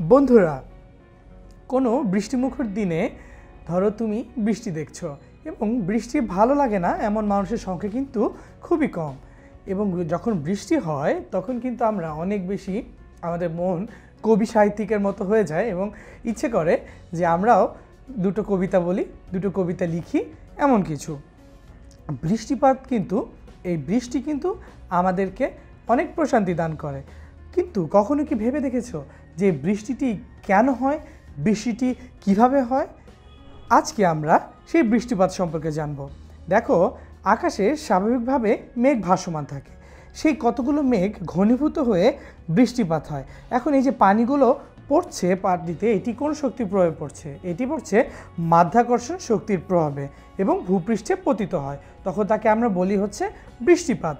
বন্ধুরা, কোনো বৃষ্টিমুখর দিনে ধরো তুমি বৃষ্টি দেখছ এবং বৃষ্টি ভালো লাগে না, এমন মানুষের সংখ্যা কিন্তু খুবই কম এবং যখন বৃষ্টি হয় তখন কিন্তু আমরা অনেক বেশি আমাদের মন কবি সাহিত্যিকের মতো হয়ে যায় এবং ইচ্ছে করে যে আমরাও দুটো কবিতা বলি, দুটো কবিতা লিখি, এমন কিছু। বৃষ্টিপাত কিন্তু, এই বৃষ্টি কিন্তু আমাদেরকে অনেক প্রশান্তি দান করে। কিন্তু কখনো কি ভেবে দেখেছ যে বৃষ্টিটি কেন হয়, বৃষ্টিটি কীভাবে হয়, আজকে আমরা সেই বৃষ্টিপাত সম্পর্কে জানব। দেখো, আকাশে স্বাভাবিকভাবে মেঘ ভাসমান থাকে। সেই কতগুলো মেঘ ঘনীভূত হয়ে বৃষ্টিপাত হয়। এখন এই যে পানিগুলো পড়ছে পানিতে, এটি কোন শক্তির প্রভাবে পড়ছে? এটি পড়ছে মাধ্যাকর্ষণ শক্তির প্রভাবে এবং ভূপৃষ্ঠে পতিত হয়। তখন তাকে আমরা বলি হচ্ছে বৃষ্টিপাত।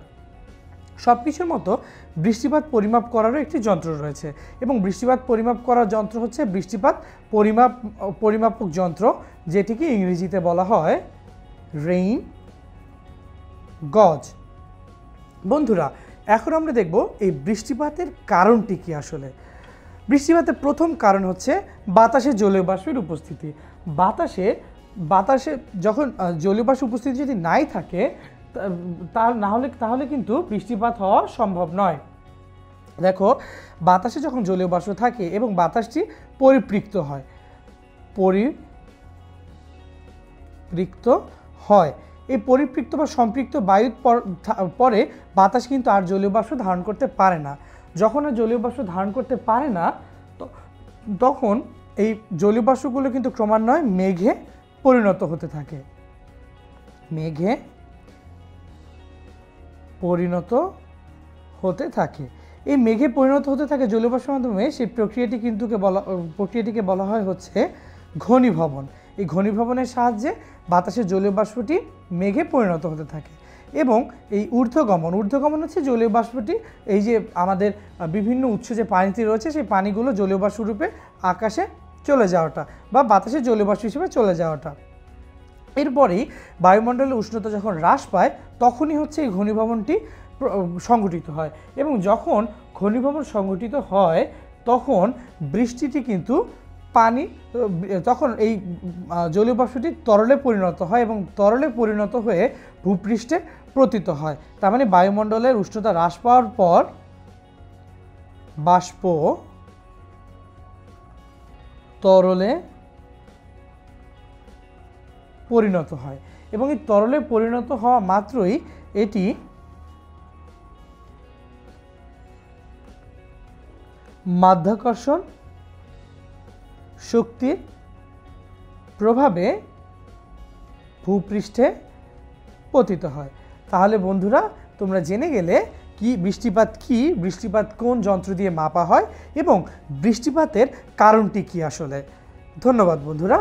সব কিছুর মতো বৃষ্টিপাত পরিমাপ করারও একটি যন্ত্র রয়েছে এবং বৃষ্টিপাত পরিমাপ করার যন্ত্র হচ্ছে বৃষ্টিপাত পরিমাপ পরিমাপক যন্ত্র যেটিকে ইংরেজিতে বলা হয় রেইন গজ বন্ধুরা এখন আমরা দেখব এই বৃষ্টিপাতের কারণটি কি আসলে। বৃষ্টিপাতের প্রথম কারণ হচ্ছে বাতাসে জলীয় বাষ্পের উপস্থিতি। বাতাসে বাতাসে যখন আহ, জলীয় বাষ্প উপস্থিতি যদি নাই থাকে তা- না হলে তাহলে কিন্তু বৃষ্টিপাত হওয়া সম্ভব নয়। দেখো, বাতাসে যখন জলীয় বাষ্প থাকে এবং বাতাসটি পরিপৃক্ত হয় পরিপৃক্ত হয়। এই পরিপৃক্ত বা সম্পৃক্ত বায়ুর পর- বাতাস কিন্তু আর জলীয় বাষ্প ধারণ করতে পারে না। যখন আর জলীয় বাষ্প ধারণ করতে পারে না তখন এই জলীয় বাষ্পগুলো কিন্তু ক্রমান্বয়ে মেঘে পরিণত হতে থাকে। মেঘে পরিণত হতে থাকে। এই মেঘে পরিণত হতে থাকে জলীয়বাষ্পের মাধ্যমে সেই প্রক্রিয়াটি কিন্তুকে বলা, প্রক্রিয়াটিকে বলা হয় হচ্ছে ঘনীভবন। এই ঘনীভবনের সাহায্যে বাতাসের জলীয় বাষ্পটি মেঘে পরিণত হতে থাকে এবং এই ঊর্ধ্বগমন ঊর্ধ্বগমন হচ্ছে জলীয় বাষ্পটি এই যে আমাদের বিভিন্ন উৎস যে পানিতে রয়েছে সেই পানিগুলো জলীয় বাষ্প রূপে আকাশে চলে যাওয়াটা বা বাতাসে জলীয় বাষ্প হিসেবে চলে যাওয়াটা। এরপরেই বায়ুমণ্ডলের উষ্ণতা যখন হ্রাস পায় তখনই হচ্ছে এই ঘনীভবনটি সংঘটিত হয়। এবং যখন ঘনীভবন সংঘটিত হয় তখন বৃষ্টিটি কিন্তু পানি তখন এই আহ, জলীয় বাষ্পটি তরলে পরিণত হয় এবং তরলে পরিণত হয়ে ভূপৃষ্ঠে পতিত হয়। তার মানে বায়ুমণ্ডলের উষ্ণতা হ্রাস পাওয়ার পর বাষ্প তরলে পরিণত হয় এবং এই তরলে পরিণত হওয়া মাত্রই এটি মাধ্যাকর্ষণ শক্তির প্রভাবে ভূপৃষ্ঠে পতিত হয়। তাহলে বন্ধুরা, তোমরা জেনে গেলে কি বৃষ্টিপাত কি, বৃষ্টিপাত কোন যন্ত্র দিয়ে মাপা হয় এবং বৃষ্টিপাতের কারণটি কি আসলে। ধন্যবাদ বন্ধুরা।